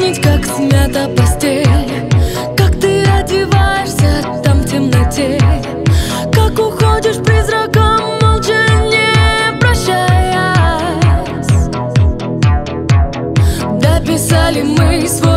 вспомнить, как смята постель Как ты одеваешься там в темноте Как уходишь призраком, молча не прощаясь. Дописали мы свой